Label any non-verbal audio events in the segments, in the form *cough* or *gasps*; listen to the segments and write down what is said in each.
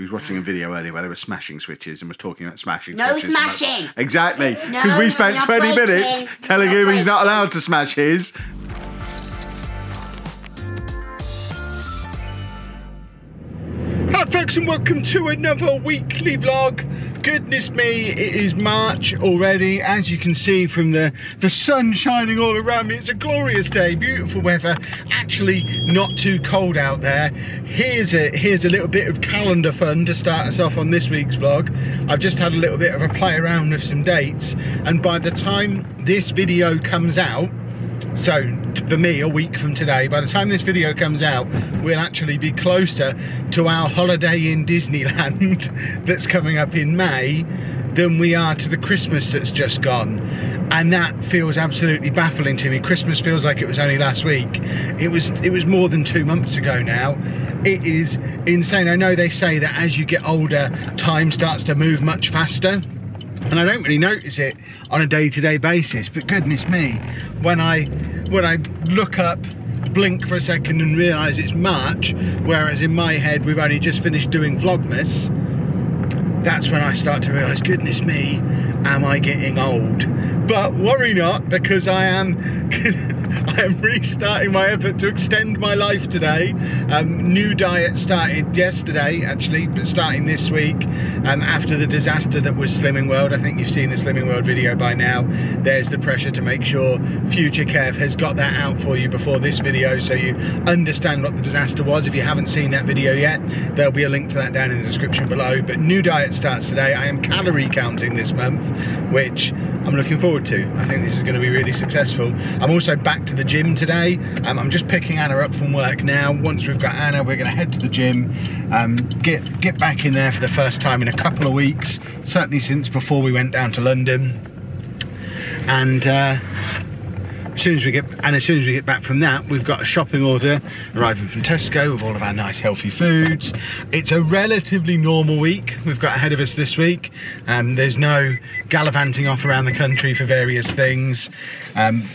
He was watching a video earlier where they were smashing switches and was talking about smashing No switches. and that's- smashing. Exactly. No, Because we spent 20 breaking. minutes telling Not him he's not allowed to smash his. Hi folks and welcome to another weekly vlog. Goodness me, it is March already. As you can see from the, the sun shining all around me, it's a glorious day, beautiful weather. Actually not too cold out there. Here's a, here's a little bit of calendar fun to start us off on this week's vlog. I've just had a little bit of a play around with some dates and by the time this video comes out, so for me, a week from today, by the time this video comes out, we'll actually be closer to our holiday in Disneyland *laughs* that's coming up in May than we are to the Christmas that's just gone. And that feels absolutely baffling to me. Christmas feels like it was only last week. It was it was more than two months ago now. It is insane. I know they say that as you get older, time starts to move much faster and I don't really notice it on a day-to-day basis but goodness me when I when I look up blink for a second and realize it's March whereas in my head we've only just finished doing vlogmas that's when I start to realize goodness me am I getting old? But worry not because I am *laughs* *laughs* I am restarting my effort to extend my life today. Um, new diet started yesterday, actually, but starting this week um, after the disaster that was Slimming World. I think you've seen the Slimming World video by now. There's the pressure to make sure Future Kev has got that out for you before this video so you understand what the disaster was. If you haven't seen that video yet, there'll be a link to that down in the description below. But new diet starts today. I am calorie counting this month, which I'm looking forward to. I think this is going to be really successful. I'm also back to the gym today. Um, I'm just picking Anna up from work now. Once we've got Anna, we're going to head to the gym, um, get get back in there for the first time in a couple of weeks. Certainly since before we went down to London. And uh, as soon as we get and as soon as we get back from that we've got a shopping order arriving from Tesco with all of our nice healthy foods it's a relatively normal week we've got ahead of us this week um, there's no gallivanting off around the country for various things. Um,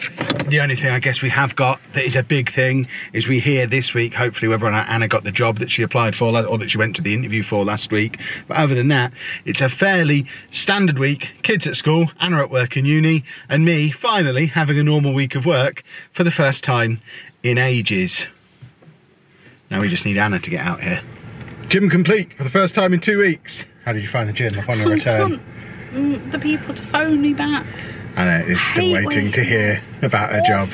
the only thing I guess we have got that is a big thing is we hear this week hopefully whether or not Anna got the job that she applied for or that she went to the interview for last week. But other than that it's a fairly standard week. Kids at school Anna at work in uni and me finally having a normal week of work for the first time in ages. Now we just need Anna to get out here. Gym complete for the first time in two weeks. How did you find the gym upon your return want mm, the people to phone me back. Anna is still Hate waiting to hear *laughs* about her job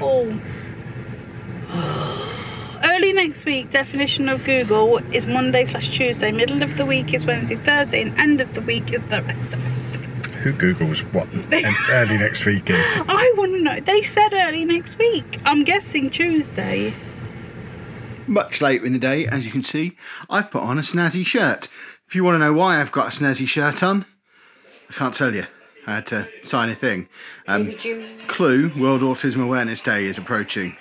Early next week, definition of Google is Monday slash Tuesday. Middle of the week is Wednesday, Thursday, and end of the week is the rest of it. who googles what *laughs* early next week is I want to know. They said early next week. I'm guessing Tuesday. much later in the day, as you can see, I've put on a snazzy shirt. If you want to know why I've got a snazzy shirt on, I can't tell you. I had to sign a thing. Um, clue World Autism Awareness Day is approaching.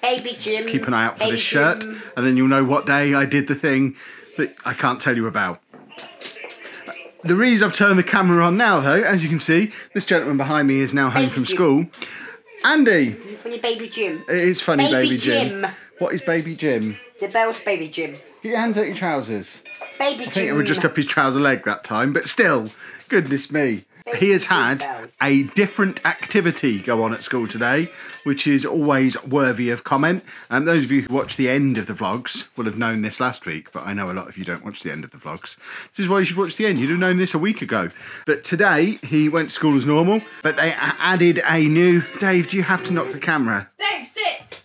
Baby Jim. Keep an eye out for Baby this shirt, Jim. and then you'll know what day I did the thing that I can't tell you about. The reason I've turned the camera on now, though, as you can see, this gentleman behind me is now home Baby from Jim. school. Andy, your baby Jim. it is funny, Baby baby, Jim. Jim. What is baby Jim? The Bell's baby Jim. Get your hands out your trousers. Baby I think Jim. it was just up his trouser leg that time, but still, goodness me. He has had a different activity go on at school today, which is always worthy of comment. And those of you who watch the end of the vlogs will have known this last week, but I know a lot of you don't watch the end of the vlogs. This is why you should watch the end. You'd have known this a week ago. But today, he went to school as normal, but they added a new. Dave, do you have to knock the camera? Dave, sit. Sit.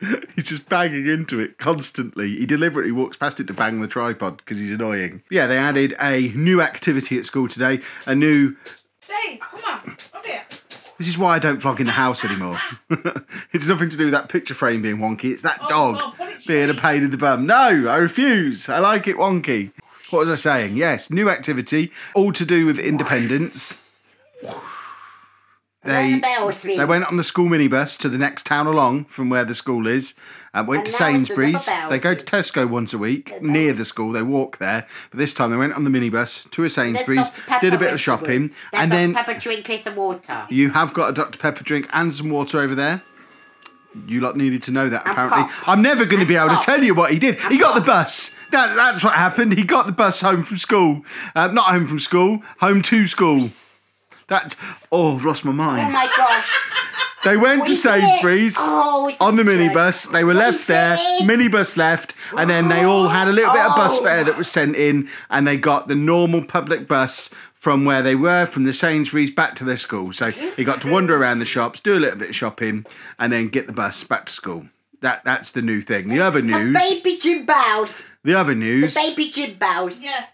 *laughs* He's just banging into it constantly. He deliberately walks past it to bang the tripod because he's annoying. Yeah, they added a new activity at school today. A new. Dave, come on. Up here. This is why I don't vlog in the house anymore. *laughs* it's nothing to do with that picture frame being wonky. It's that Oh, oh dog oh, it being a pain in the bum. No, I refuse. I like it wonky. What was I saying? Yes, new activity, all to do with independence. Then the They, bells ring. they went on the school minibus to the next town along from where the school is. Uh, went And to it's the Sainsbury's. They go to. Tesco once a week near the school. They walk there. But this time they went on the minibus to a Sainsbury's, did a bit of shopping, and Dr. then Pepper drink a piece of water. you have got a Dr Pepper drink and some water over there. You lot needed to know that And apparently. pop. I'm never going to be able to tell you what he did. And He got the bus. That, that's what happened. He got the bus home from school. Uh, not home from school, home to school. That's oh, I've lost my mind. Oh my gosh. *laughs* They went to What is it? Sainsbury's Oh, on the good. minibus. They were What left is there. it? Minibus left, and then they all had a little bit of bus Oh. fare that was sent in, and they got the normal public bus from where they were, from the Sainsbury's back to their school. So he got to wander around the shops, do a little bit of shopping, and then get the bus back to school. That that's the new thing. The other news. The news. baby Jim bells. The other news. The news. baby Jim bells. Yes.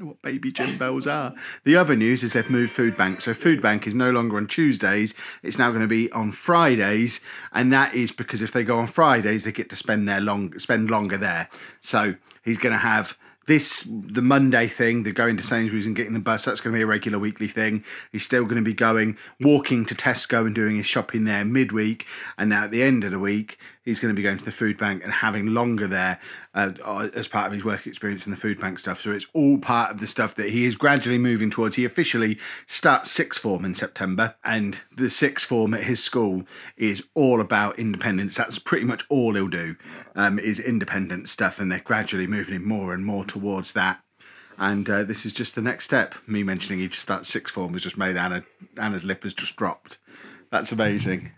Know what baby gin bells are. The other news is they've moved Food Bank. So Food Bank is no longer on Tuesdays. It's now going to be on Fridays, and that is because if they go on Fridays, they get to spend their long spend longer there. So he's going to have this the Monday thing, the going to Sainsbury's and getting the bus. That's going to be a regular weekly thing. He's still going to be going walking to Tesco and doing his shopping there midweek, and now at the end of the week, he's going to be going to the food bank and having longer there uh, as part of his work experience in the food bank stuff. So it's all part of the stuff that he is gradually moving towards. He officially starts sixth form in September, and the sixth form at his school is all about independence. That's pretty much all he'll do um, is independent stuff, and they're gradually moving him more and more towards that. And uh, this is just the next step. Me mentioning he just starts sixth form has just made Anna Anna's lip has just dropped. That's amazing.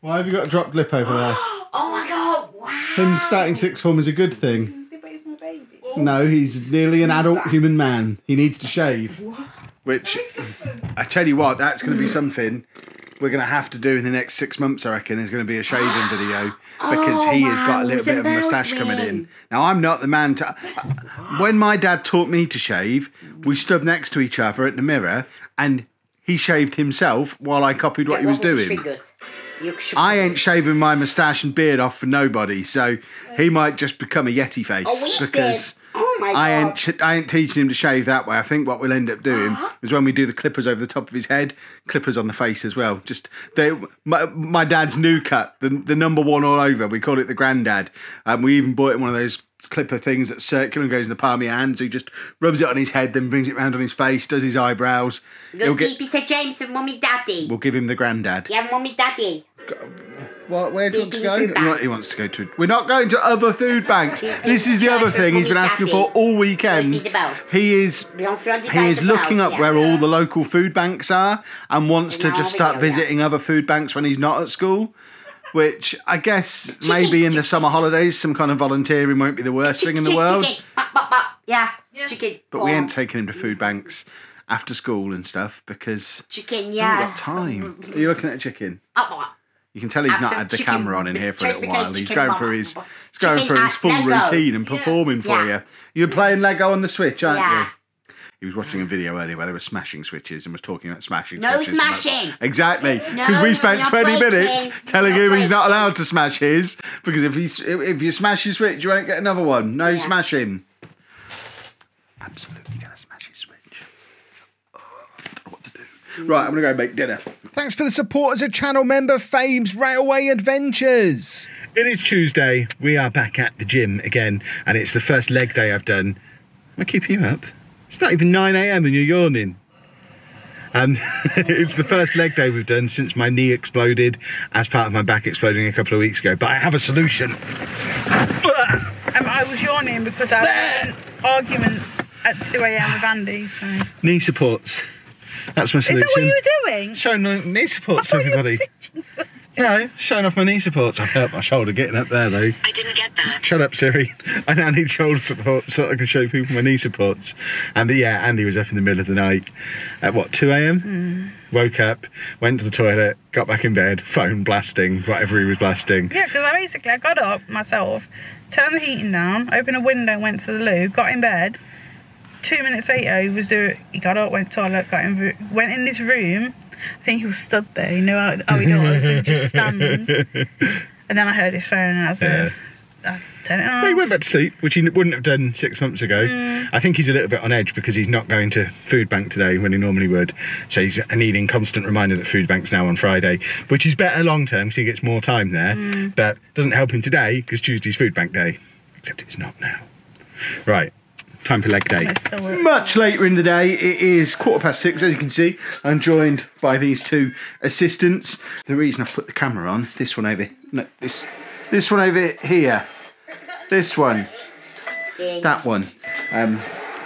Why have you got a dropped lip over there? *gasps* Oh my god, wow. Him starting sixth form is a good thing. But he's my baby. No, he's nearly an adult human man. He needs to shave. Which, I tell you what, that's going to be something we're going to have to do in the next six months, I reckon. There's going to be a shaving video *gasps* because Oh, he has got a little bit of a moustache coming in. Now, I'm not the man to. *laughs* When my dad taught me to shave, we stood next to each other at the mirror and he shaved himself while I copied what he was What were his doing. fingers? I ain't shaving my moustache and beard off for nobody, so he might just become a Yeti face Oh, because did. Oh my god. I ain't sh- I ain't teaching him to shave that way. I think what we'll end up doing Uh-huh. is when we do the clippers over the top of his head, clippers on the face as well. Just they, my, my dad's new cut, the the number one all over. We call it the granddad. Um, we even bought him one of those clipper things that's circular and goes in the palm of your hand. So he just rubs it on his head, then brings it round on his face, does his eyebrows. He'll Goes get, deep, Sir James and Mummy Daddy. we'll give him the granddad. Yeah, Mummy Daddy. What, where do you want to go? in He food He wants to go to. We're not going to other food *laughs* banks. This is the the other thing he's been asking Daddy. for all weekend. see the bells. He is Be on front he is looking up yeah. where all the local food banks are and wants to just start video, yeah. visiting other food banks when he's not at school. Which I guess maybe in the summer holidays, some kind of volunteering won't be the worst thing in the world. Chicken. Bop, bop, bop. Yeah. Yes. Chicken. But we ain't taking him to food banks after school and stuff because Chicken, we yeah. haven't got time. *laughs* Are you looking at a chicken? You can tell he's not had the camera on in here for a little while. He's going through his he's going through his full Lego. routine and performing for Yeah. you. You're playing Lego on the Switch, aren't Yeah. you? He was watching a video earlier where they were smashing switches and was talking about smashing No switches. smashing. Exactly. No, Because we spent 20 breaking. minutes telling him he's not allowed to smash his because if he's if you smash your switch, you won't get another one. No Yeah. smashing. Absolutely gonna smash his switch. Oh, I don't know what to do. Right, I'm gonna go make dinner. Thanks for the support as a channel member, Fames Railway Adventures. It is Tuesday. We are back at the gym again, and it's the first leg day I've done. Am I keeping you up? It's not even 9 a.m. and you're yawning. Um, *laughs* it's the first leg day we've done since my knee exploded as part of my back exploding a couple of weeks ago. But I have a solution. Um, I was yawning because I was in arguments at 2 a.m. with Andy. So. Knee supports. That's my solution. Is that what you were doing? Showing my knee supports to thought you were everybody. No, showing off my knee supports. I've hurt my shoulder getting up there though. I didn't get that. Shut up, Siri. I now need shoulder support so I can show people my knee supports. And yeah, Andy was up in the middle of the night at what, 2 a.m.? Hmm. Woke up, went to the toilet, got back in bed, phone blasting, whatever he was blasting. Yeah, because I basically I got up myself, turned the heating down, opened a window, went to the loo, got in bed. Two minutes later, he was doing. He got up, went to the toilet, got in, went in this room. I think he was stood there. You know how, how he does. he just stands. *laughs* And then I heard his phone, and I was like, I turn it Well, he went back to sleep, which he wouldn't have done six months ago. Mm. I think he's a little bit on edge because he's not going to food bank today when he normally would. So he's needing constant reminder that food bank's now on Friday, which is better long term because he gets more time there. Mm. But doesn't help him today because Tuesday's food bank day. Except it's not now. Right. Time for leg day. Yes, I will. Much later in the day, it is quarter past six, as you can see. I'm joined by these two assistants. The reason I've put the camera on, this one over, no, this, this one over here, this one, that one. Um,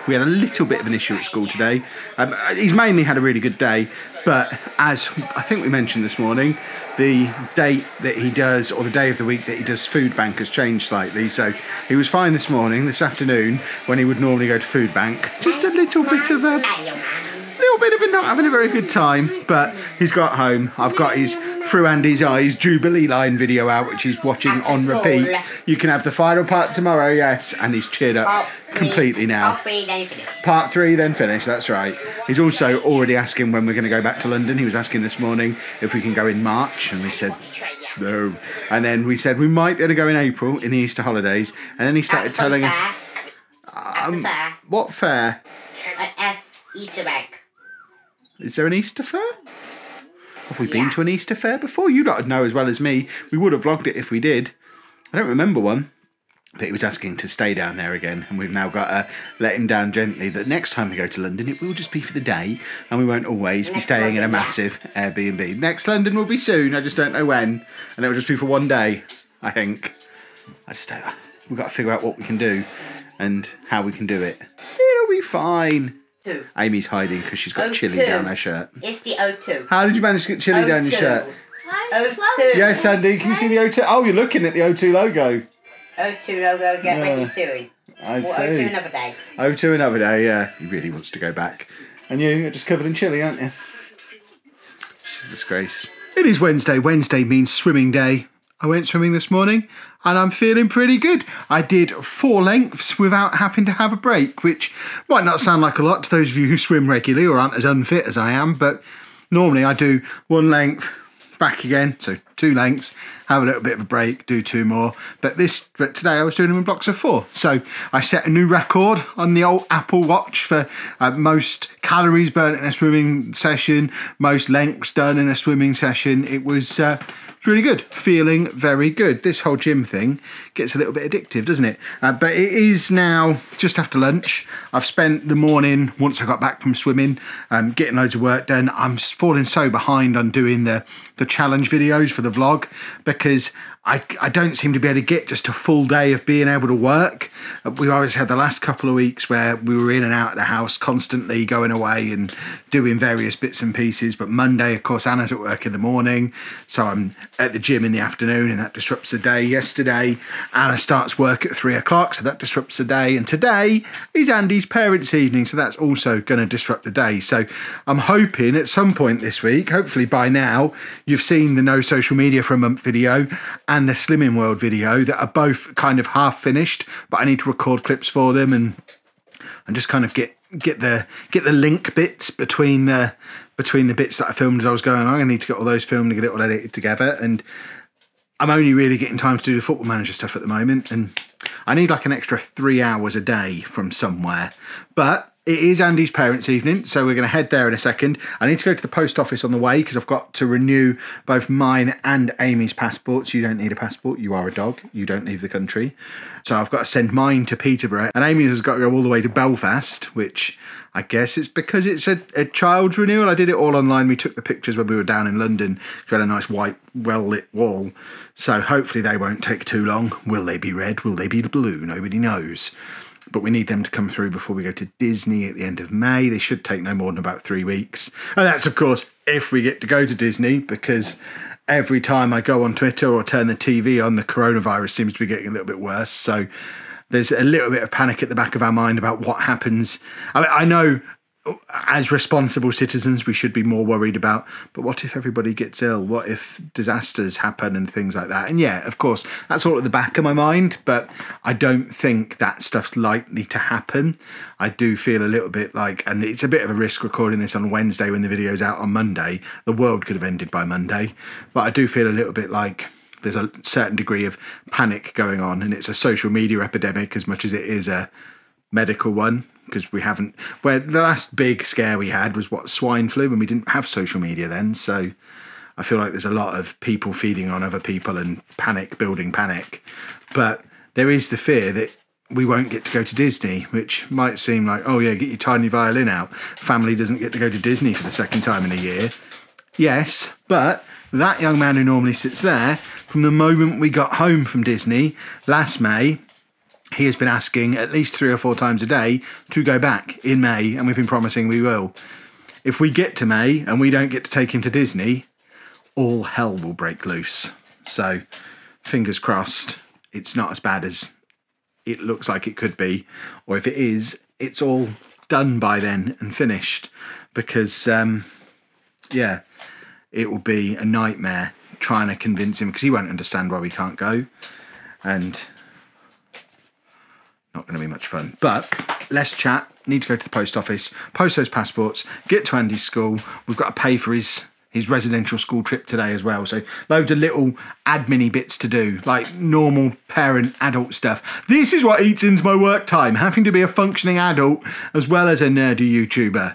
we had a little bit of an issue at school today. Um, he's mainly had a really good day, but as I think we mentioned this morning, the date that he does, or the day of the week that he does food bank has changed slightly. So he was fine this morning, this afternoon, when he would normally go to food bank. Just a little bit of a little bit of a not having a very good time, but he's got home. I've got his Through Andy's Eyes Jubilee Line video out, which he's watching After on school. repeat. You can have the final part tomorrow, yes, and he's cheered up completely now. Part three, then finish. Part three, then finish. That's right. He's also already asking when we're going to go back to London. He was asking this morning if we can go in March, and we said no. And then we said we might be able to go in April in the Easter holidays. And then he started telling us At the fair. what fair Uh, Easter egg. is there an Easter fair? Have we been to an Easter fair before? You lot know as well as me. We would have vlogged it if we did. I don't remember one. But he was asking to stay down there again, and we've now got to let him down gently that next time we go to London, it will just be for the day, and we won't always be staying in a yeah. massive Airbnb. Next London will be soon, I just don't know when, and it will just be for one day, I think. I just don't. We've got to figure out what we can do and how we can do it. It'll be fine. Two. Amy's hiding because she's got Oh, chili down her shirt. It's the O2. How did you manage to get chili down your O2. shirt? O2. Yes, Andy, can you see the O2? Oh, you're looking at the O2 logo. O2 logo, get ready Yeah. soon. I Or O2 see. another day. O2 another day, yeah. He really wants to go back. And you, you're just covered in chili, aren't you? She's a disgrace. It is Wednesday. Wednesday means swimming day. I went swimming this morning and I'm feeling pretty good. I did four lengths without having to have a break, which might not sound like a lot to those of you who swim regularly or aren't as unfit as I am, but normally I do one length, back again, so two lengths, have a little bit of a break, do two more. But this, but today I was doing them in blocks of four. So I set a new record on the old Apple Watch for uh, most calories burnt in a swimming session, most lengths done in a swimming session. It was. Uh, it's really good, feeling very good. This whole gym thing gets a little bit addictive, doesn't it? Uh, but it is now just after lunch. I've spent the morning once I got back from swimming, um, getting loads of work done. I'm falling so behind on doing the the challenge videos for the vlog because I, I don't seem to be able to get just a full day of being able to work. Uh, we've always had the last couple of weeks where we were in and out of the house constantly, going away and doing various bits and pieces. But Monday, of course, Anna's at work in the morning, so I'm at the gym in the afternoon, and that disrupts the day. Yesterday, Anna starts work at three o'clock, so that disrupts the day. And today is Andy's parents' evening, so that's also going to disrupt the day. So I'm hoping at some point this week, hopefully by now, you've seen the no social media for a month video and the Slimming World video that are both kind of half finished, but I need to record clips for them and and just kind of get get the get the link bits between the between the bits that I filmed as I was going. I need to get all those filmed and get it all edited together. And I'm only really getting time to do the football manager stuff at the moment, and I need like an extra three hours a day from somewhere. But it is Andy's parents' evening, so we're going to head there in a second. I need to go to the post office on the way because I've got to renew both mine and Amy's passports. You don't need a passport, you are a dog, you don't leave the country. So I've got to send mine to Peterborough, and Amy's has got to go all the way to Belfast, which I guess it's because it's a, a child's renewal. I did it all online. We took the pictures when we were down in London. We had a nice white, well lit wall. So hopefully they won't take too long. Will they be red? Will they be blue? Nobody knows but we need them to come through before we go to Disney at the end of May. They should take no more than about three weeks. And that's, of course, if we get to go to Disney, because every time I go on Twitter or turn the TV on, the coronavirus seems to be getting a little bit worse. So there's a little bit of panic at the back of our mind about what happens. I, I know as responsible citizens, we should be more worried about. But what if everybody gets ill? What if disasters happen and things like that? And yeah, of course, that's all at the back of my mind. But I don't think that stuff's likely to happen. I do feel a little bit like, and it's a bit of a risk recording this on Wednesday when the video's out on Monday. The world could have ended by Monday. But I do feel a little bit like there's a certain degree of panic going on, and it's a social media epidemic as much as it is a medical one because we haven't where the last big scare we had was what swine flu and we didn't have social media then so i feel like there's a lot of people feeding on other people and panic building panic but there is the fear that we won't get to go to Disney, which might seem like, oh yeah, get your tiny violin out. Family doesn't get to go to Disney for the second time in a year. Yes, but that young man who normally sits there, from the moment we got home from Disney last May, he has been asking at least three or four times a day to go back in May, and we've been promising we will. If we get to May and we don't get to take him to Disney, all hell will break loose. So, fingers crossed, it's not as bad as it looks like it could be, or if it is, it's all done by then and finished. Because, um, yeah, it will be a nightmare trying to convince him because he won't understand why we can't go, and not going to be much fun. But let's chat. Need to go to the post office, post those passports, get to Andy's school. We've got to pay for his his residential school trip today as well. So loads of little admin bits to do, like normal parent adult stuff. This is what eats into my work time, having to be a functioning adult as well as a nerdy YouTuber.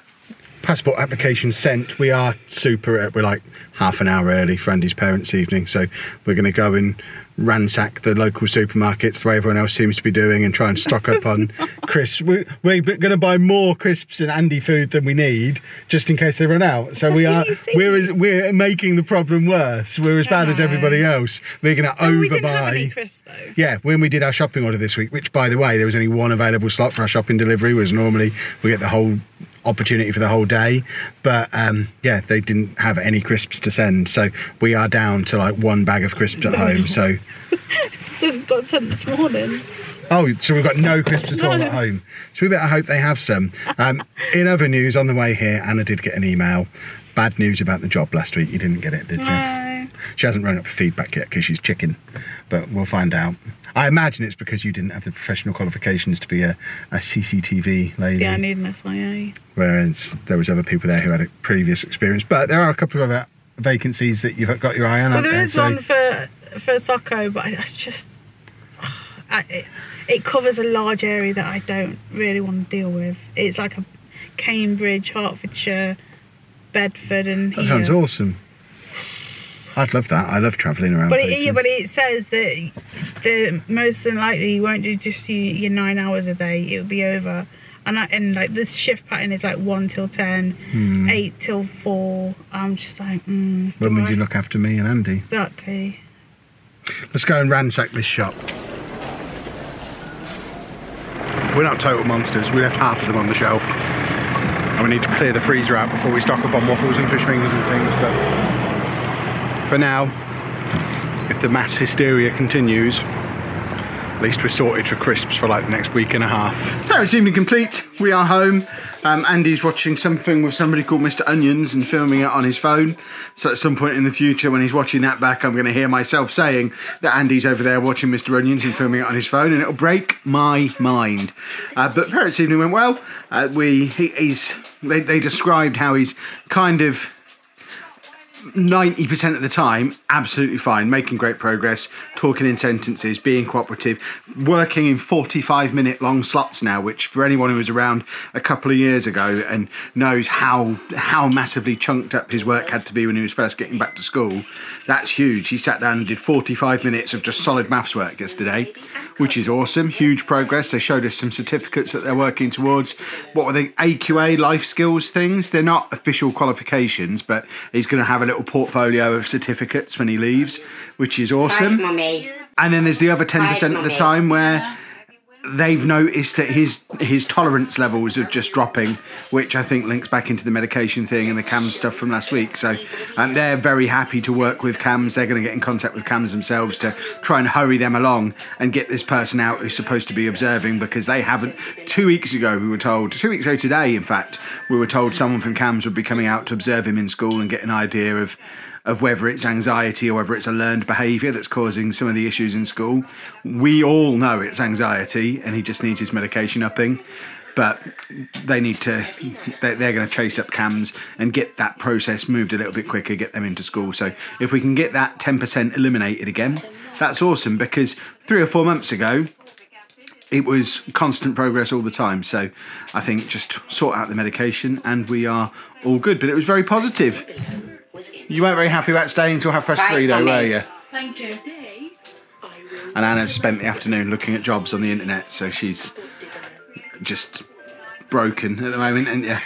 Passport application sent. We are super. We're like half an hour early for Andy's parents' evening, so we're going to go and ransack the local supermarkets the way everyone else seems to be doing and try and stock up on *laughs* crisps. We, we're going to buy more crisps and Andy food than we need just in case they run out. So we are what you see. we're as- we're making the problem worse. We're as bad as everybody else. We're going to Oh, we didn't have any overbuy. crisps though. Yeah, when we did our shopping order this week, which by the way, there was only one available slot for our shopping delivery, was normally we get the whole opportunity for the whole day. But um, yeah, they didn't have any crisps to send, so we are down to like one bag of crisps at home. So *laughs* Got sent this morning. oh, so we've got no crisps at all No. at home. So we better hope they have some. Um, *laughs* in other news, on the way here, Anna did get an email. Bad news about the job last week. You didn't get it, did you? No. She hasn't run up for feedback yet because she's chicken, but we'll find out. I imagine it's because you didn't have the professional qualifications to be a, a CCTV lady, Yeah, I need an SIA. whereas there was other people there who had a previous experience. But there are a couple of other vacancies that you've got your eye on. Well, there there? is one for for Socko, but I, I just *sighs* I, it, it covers a large area that I don't really want to deal with. It's like a Cambridge, Hertfordshire, Bedford, and that sounds awesome. I'd love that. I love travelling around But it, places. yeah, but it says that the most than likely you won't do just your, your nine hours a day. It'll be over, and I, and like the shift pattern is like one till ten, eight till four. I'm just like, mm, when do would I- you look after me and Andy? Exactly. Let's go and ransack this shop. We're not total monsters. We left half of them on the shelf. And we need to clear the freezer out before we stock up on waffles and fish fingers and things. But for now, if the mass hysteria continues, at least we're sorted for crisps for like the next week and a half. Parents' evening complete. We are home. Um, Andy's watching something with somebody called Mr. Onions and filming it on his phone. So at some point in the future, when he's watching that back, I'm going to hear myself saying that Andy's over there watching Mr. Onions and filming it on his phone, and it'll break my mind. Uh, but Parents' evening went well. Uh, we he, he's they, they described how he's kind of 90% of the time, absolutely fine, making great progress, talking in sentences, being cooperative, working in 45 minute long slots now, which for anyone who was around a couple of years ago and knows how how massively chunked up his work had to be when he was first getting back to school, that's huge. He sat down and did 45 minutes of just solid maths work yesterday, which is awesome. Huge progress. They showed us some certificates that they're working towards. What were they? AQA life skills things. They're not official qualifications, but he's going to have a little portfolio of certificates when he leaves, which is awesome. And then there's the other 10% of the time where they've noticed that his his tolerance levels are just dropping, which I think links back into the medication thing and the CAMHS stuff from last week. So um, they're very happy to work with CAMHS. They're going to get in contact with CAMHS themselves to try and hurry them along and get this person out who's supposed to be observing because they haven't. Two weeks ago, we were told, two weeks ago today, in fact, we were told someone from CAMHS would be coming out to observe him in school and get an idea of of whether it's anxiety or whether it's a learned behaviour that's causing some of the issues in school. We all know it's anxiety and he just needs his medication upping. But they need to, they're, going to chase up CAMHS and get that process moved a little bit quicker, get them into school. So if we can get that 10% eliminated again, that's awesome because three or four months ago, it was constant progress all the time. So I think just sort out the medication and we are all good. But it was very positive. You weren't very happy about staying until half past Right, three, though, Mummy. were you? Thank you. and Anna's spent the afternoon looking at jobs on the internet, so she's just broken at the moment. And yeah,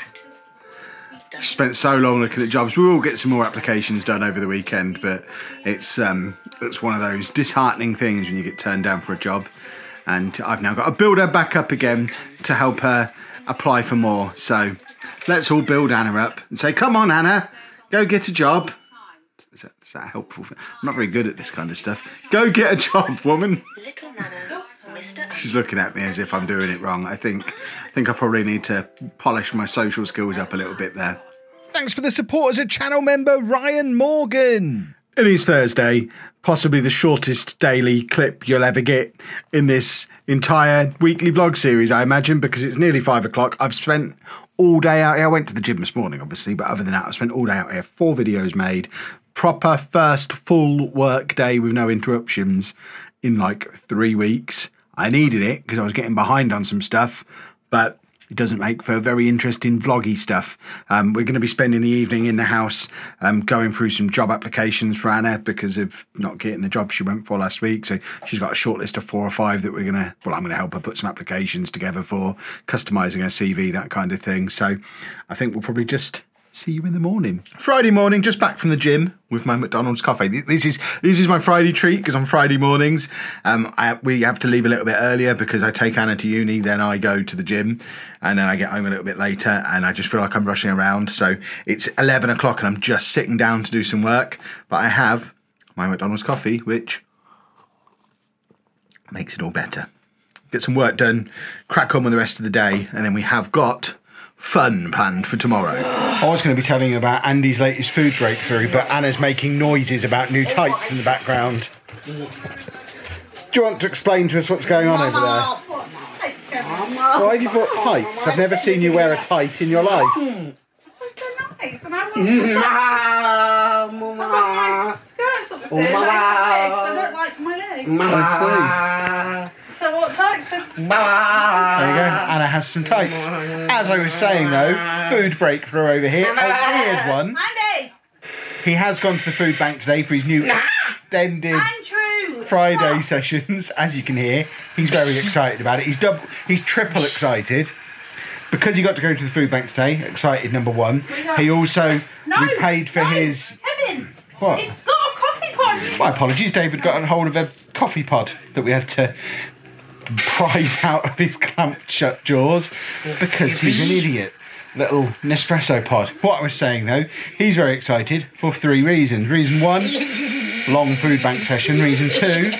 she spent so long looking at jobs. We will get some more applications done over the weekend, but it's um, it's one of those disheartening things when you get turned down for a job. And I've now got to build her back up again to help her apply for more. So let's all build Anna up and say, "Come on, Anna, go get a job." Is that, is that helpful? I'm not very good at this kind of stuff. Go get a job, woman. Little Nana, Mr. She's looking at me as if I'm doing it wrong. I think I think I probably need to polish my social skills up a little bit there. Thanks for the support as a channel member, Ryan Morgan. It is Thursday, possibly the shortest daily clip you'll ever get in this entire weekly vlog series, I imagine, because it's nearly five o'clock. I've spent all day out here. I went to the gym this morning, obviously, but other than that, I've spent all day out here. Four videos made, proper first full work day with no interruptions in like three weeks. I needed it because I was getting behind on some stuff, but it doesn't make for very interesting vloggy stuff. Um, we're going to be spending the evening in the house um, going through some job applications for Anna because of not getting the job she went for last week. So she's got a short list of four or five that we're going to, well, I'm going to help her put some applications together for, customising her CV, that kind of thing. So I think we'll probably just see you in the morning. Friday morning, just back from the gym with my McDonald's coffee. This is this is my Friday treat because on Friday mornings, um, I, we have to leave a little bit earlier because I take Anna to uni, then I go to the gym, and then I get home a little bit later, and I just feel like I'm rushing around. So it's eleven o'clock, and I'm just sitting down to do some work, but I have my McDonald's coffee, which makes it all better. Get some work done, crack on with the rest of the day, and then we have got fun planned for tomorrow. I was going to be telling you about Andy's latest food breakthrough, but Anna's making noises about new tights in the background. Do you want to explain to us what's going on over there? Why have you bought tights? I've never seen you wear a tight in your life. Nice, and I *laughs* want to I've got my skirts upstairs. I have legs. I don't like my legs. I So what tights for? There you go. Anna has some tights. As I was saying though, food breakthrough over here. A weird one. Andy, He has gone to the food bank today for his new extended Andrew. Friday stop. sessions, as you can hear. He's very *laughs* excited about it. He's double, he's triple excited because he got to go to the food bank today. Excited number one. He also No, we paid for no, his. Kevin. What? It's got a coffee pot. My apologies. David got a hold of a coffee pod that we had to prise out of his clamped shut jaws because he's an idiot. Little Nespresso pod. What I was saying though, he's very excited for three reasons. Reason one, *laughs* long food bank session. Reason two,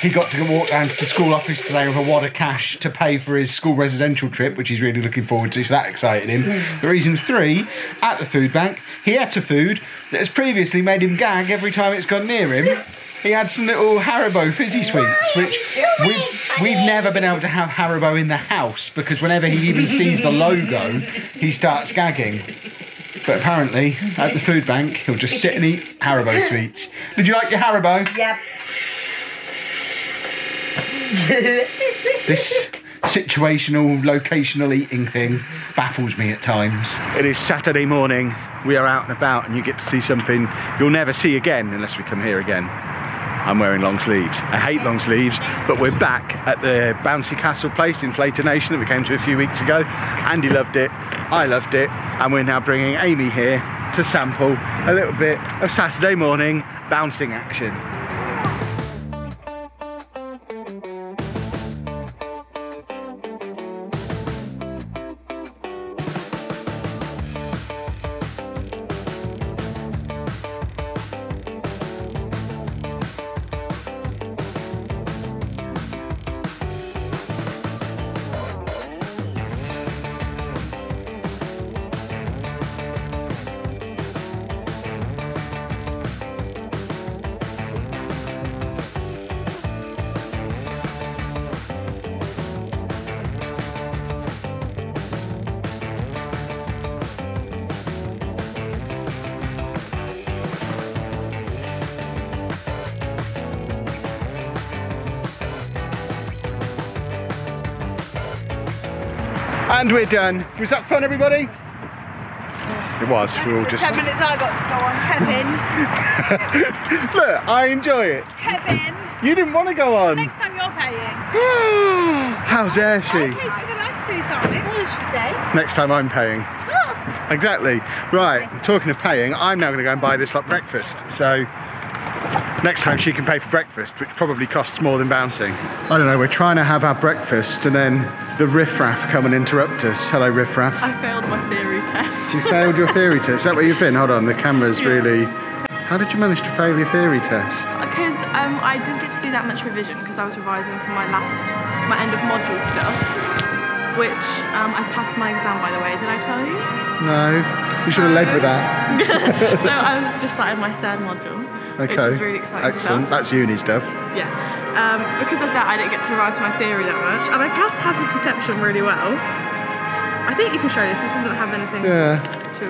he got to walk down to the school office today with a wad of cash to pay for his school residential trip, which he's really looking forward to, so that excited him. But reason three, at the food bank, he ate a food that has previously made him gag every time it's gone near him. *laughs* He had some little Haribo fizzy sweets, which we've, we've never been able to have Haribo in the house because whenever he even sees the logo, he starts gagging. But apparently, at the food bank, he'll just sit and eat Haribo sweets. Did you like your Haribo? Yep. This situational, locational eating thing baffles me at times. It is Saturday morning. We are out and about, and you get to see something you'll never see again unless we come here again. I'm wearing long sleeves. I hate long sleeves, but we're back at the Bouncy Castle place Inflatanation that we came to a few weeks ago. Andy loved it, I loved it, and we're now bringing Amy here to sample a little bit of Saturday morning bouncing action. And we're done. Was that fun, everybody? It was. We all just. ten minutes I got to go on. Kevin, *laughs* Look, I enjoy it. Kevin, You didn't want to go on. Next time you're paying. *gasps* How dare she? Okay, for the last two times. Next time I'm paying. *gasps* Exactly. Right, talking of paying, I'm now going to go and buy this lot breakfast. So next time she can pay for breakfast, which probably costs more than bouncing. I don't know, we're trying to have our breakfast and then the riffraff come and interrupt us. Hello, riffraff. I failed my theory test. You failed your theory test. Is that where you've been? Hold on, the camera's really. How did you manage to fail your theory test? Because um, I didn't get to do that much revision because I was revising for my last, my end of module stuff. Which um, I passed my exam by the way, did I tell you? No, you should have led with that. *laughs* so I was just started my third module. Okay. Which is really exciting Excellent. stuff. That's uni stuff. Yeah. Um, because of that, I didn't get to revise my theory that much. And I passed hazard perception really well. I think you can show this. This doesn't have anything Yeah. to.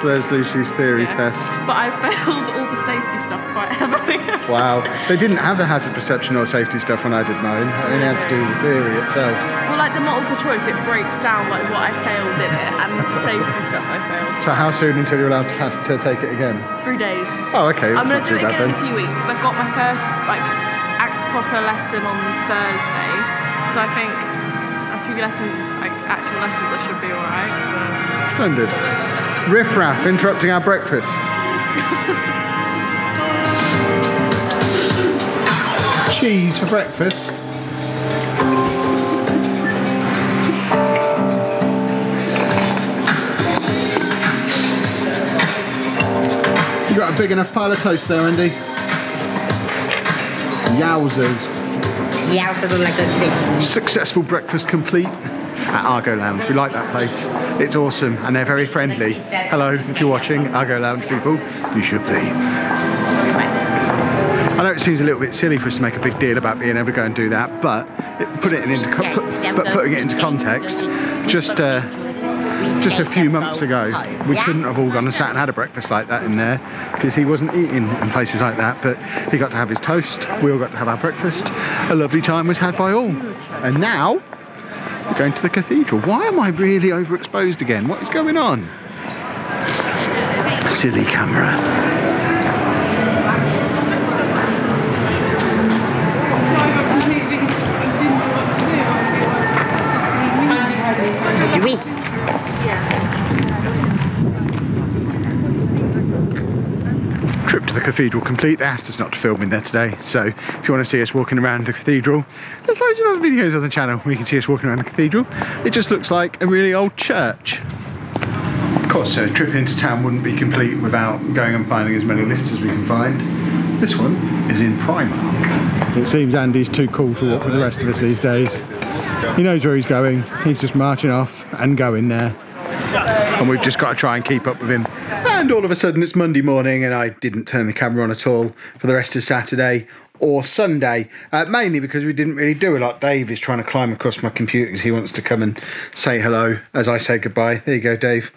So there's Lucy's theory Yeah. test. But I failed all the safety stuff quite heavily. Wow. *laughs* They didn't have the hazard perception or safety stuff when I did mine. I only had to do the theory itself. well, like the multiple choice, it breaks down like what I failed in it, and the safety stuff I failed. So how soon until you're allowed to pass to take it again? Three days. Oh, okay. I'm gonna not do it again in a few weeks. I've got my first like act proper lesson on Thursday, so I think a few lessons, like actual lessons, I should be alright. But... Splendid. Riff Raff interrupting our breakfast. Cheese for breakfast. You got a big enough pile of toast there, Andy? Yowzers. Yeah, for the like a. Successful breakfast complete at Argo Lounge. We like that place. It's awesome and they're very friendly. Hello, if you're watching, Argo Lounge people, you should be. I know it seems a little bit silly for us to make a big deal about being able to go and do that, but put it into put, but putting it into context, just uh, just a few months ago, we couldn't have all gone and sat and had a breakfast like that in there because he wasn't eating in places like that. But he got to have his toast. We all got to have our breakfast. A lovely time was had by all. And now we're going to the cathedral. Why am I really overexposed again? What is going on? Silly camera. Do Trip to the cathedral complete. They asked us not to film in there today, so if you want to see us walking around the cathedral, there's loads of other videos on the channel where you can see us walking around the cathedral. It just looks like a really old church. Of course, a trip into town wouldn't be complete without going and finding as many lifts as we can find. This one is in Primark. It seems Andy's too cool to walk with the rest of us these days. He knows where he's going. He's just marching off and going there and we've just got to try and keep up with him. And all of a sudden, it's Monday morning, and I didn't turn the camera on at all for the rest of Saturday or Sunday, uh, mainly because we didn't really do a lot. Dave is trying to climb across my computer because he wants to come and say hello as I say goodbye. There you go, Dave.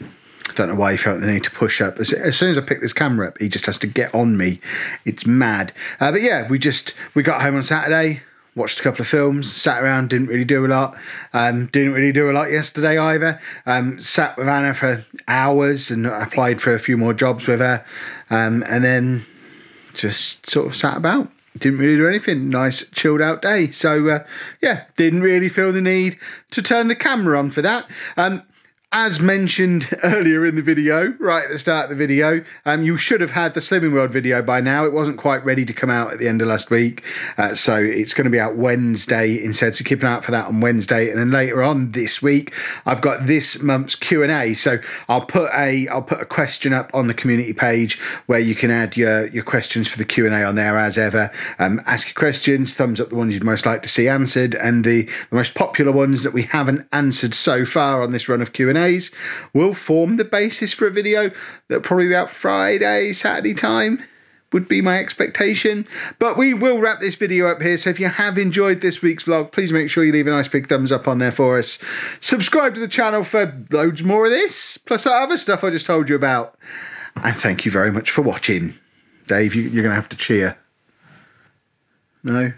I don't know why he felt the need to push up. As, as soon as I pick this camera up, he just has to get on me. It's mad. Uh, but yeah, we just we got home on Saturday, watched a couple of films, sat around, didn't really do a lot. Um, didn't really do a lot yesterday either. Um, sat with Anna for hours and applied for a few more jobs with her, um, and then just sort of sat about. Didn't really do anything. Nice, chilled out day. So uh, yeah, didn't really feel the need to turn the camera on for that. Um, as mentioned *laughs* earlier in the video, right at the start of the video, um, you should have had the Slimming World video by now. It wasn't quite ready to come out at the end of last week, uh, so it's going to be out Wednesday instead. So keep an eye out for that on Wednesday, and then later on this week, I've got this month's Q and A. So I'll put a I'll put a question up on the community page where you can add your your questions for the Q and A on there as ever. Um, ask your questions, thumbs up the ones you'd most like to see answered, and the, the most popular ones that we haven't answered so far on this run of Q and Will form the basis for a video that probably about Friday, Saturday time would be my expectation. But we will wrap this video up here. So if you have enjoyed this week's vlog, please make sure you leave a nice big thumbs up on there for us. Subscribe to the channel for loads more of this, plus that other stuff I just told you about. And thank you very much for watching. Dave, you, you're going to have to cheer. No?